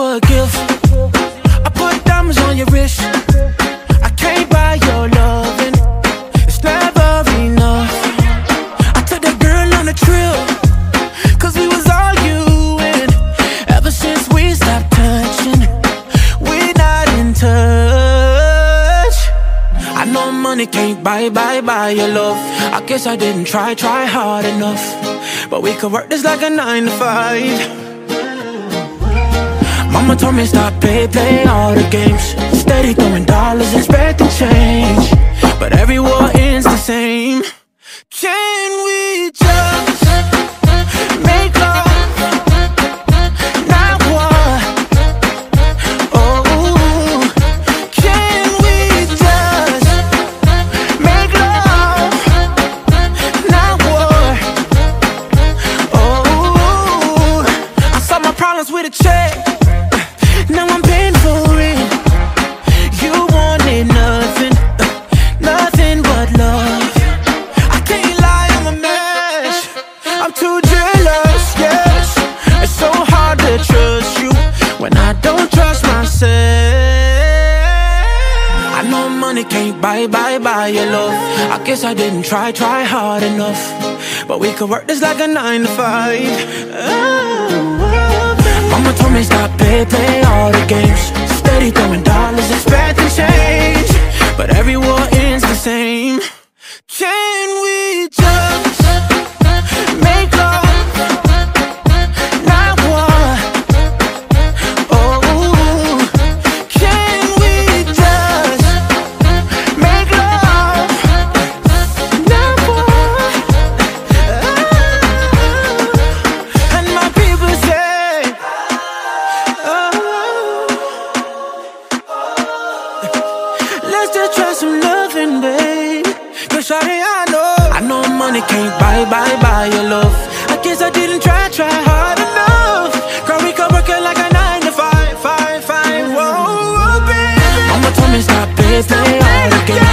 for a gift. I put diamonds on your wrist. I can't buy your loving. It's never enough. I took that girl on a trip. Cause we was arguing. Ever since we stopped touching, we're not in touch. I know money can't buy, buy, buy your love. I guess I didn't try, try hard enough. But we could work this like a nine to five. Mama told me stop, play, play all the games. Steady throwing dollars, and change money can't buy, buy, buy your love. I guess I didn't try, try hard enough. But we could work this like a nine to five. Oh, oh, oh. Mama told me stop, play, play all the games. Steady throwing Let's just try some loving, babe. Cause shawty, I know. I know money can't buy, buy, buy your love. I guess I didn't try, try hard enough. Girl, we could work it like a nine to five, five, five. Whoa, whoa, baby Mama told me stop, play, play all the games